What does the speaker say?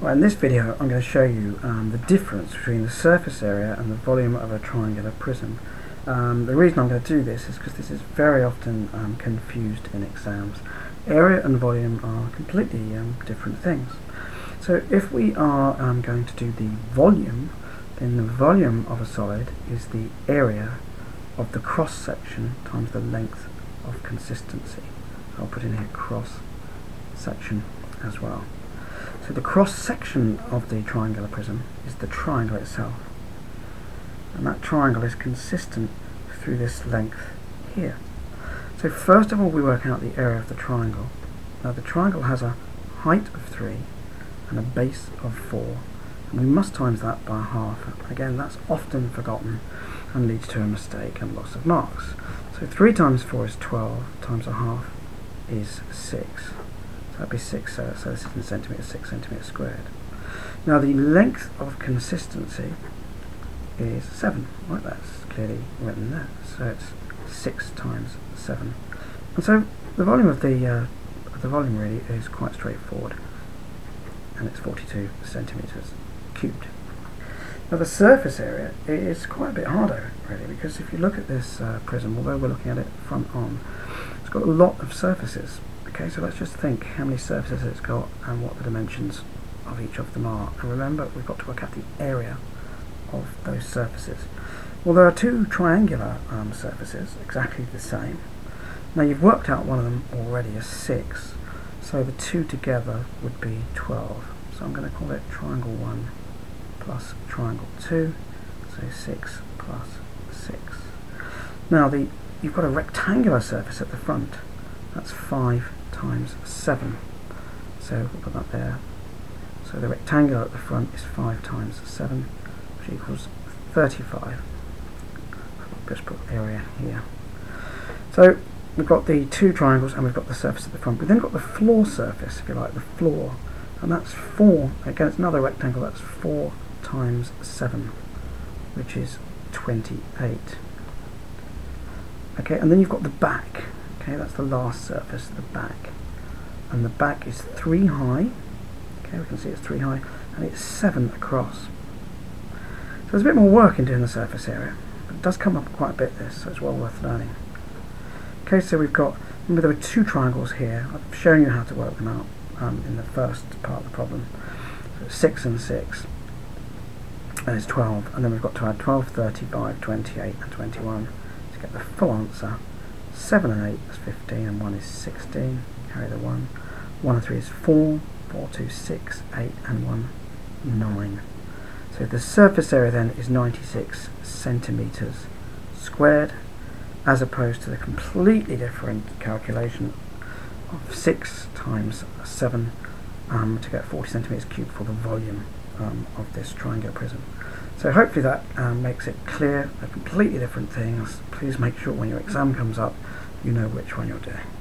Right, in this video I'm going to show you um, the difference between the surface area and the volume of a triangular prism. Um, the reason I'm going to do this is because this is very often um, confused in exams. Area and volume are completely um, different things. So if we are um, going to do the volume, then the volume of a solid is the area of the cross section times the length of consistency. I'll put in here cross section as well. So the cross section of the triangular prism is the triangle itself. And that triangle is consistent through this length here. So first of all we work out the area of the triangle. Now the triangle has a height of 3 and a base of 4 and we must times that by half. Again that's often forgotten and leads to a mistake and loss of marks. So 3 times 4 is 12 times a half is 6 that'd be 6, uh, so this is in centimetres, 6 centimetres squared. Now the length of consistency is 7, right, that's clearly written there, so it's 6 times 7. And so the volume of the, uh, the volume really is quite straightforward, and it's 42 centimetres cubed. Now the surface area is quite a bit harder really because if you look at this uh, prism, although we're looking at it front on, it's got a lot of surfaces Okay, so let's just think how many surfaces it's got and what the dimensions of each of them are. And remember, we've got to work out the area of those surfaces. Well, there are two triangular um, surfaces, exactly the same. Now you've worked out one of them already as 6, so the two together would be 12. So I'm going to call it triangle 1 plus triangle 2, so 6 plus 6. Now the you've got a rectangular surface at the front, that's 5 times 7. So we'll put that there. So the rectangle at the front is 5 times 7, which equals 35. I'll just put area here. So we've got the two triangles and we've got the surface at the front. We've then got the floor surface, if you like, the floor. And that's 4, again it's another rectangle, that's 4 times 7, which is 28. Okay, and then you've got the back. Okay, that's the last surface, the back. And the back is 3 high. Okay, we can see it's 3 high. And it's 7 across. So there's a bit more work in doing the surface area. But it does come up quite a bit this, so it's well worth learning. Okay, so we've got, remember there were two triangles here. I've shown you how to work them out um, in the first part of the problem. So 6 and 6. And it's 12. And then we've got to add 12, 35, 28 and 21 to get the full answer. 7 and 8 is 15 and 1 is 16. Carry the 1. 1 and 3 is 4. 4, 2, 6, 8 and 1, 9. So the surface area then is 96 centimetres squared as opposed to the completely different calculation of 6 times 7 um, to get 40 centimetres cubed for the volume um, of this triangular prism. So hopefully that um, makes it clear. They're completely different things. Please make sure when your exam comes up you know which one you're doing.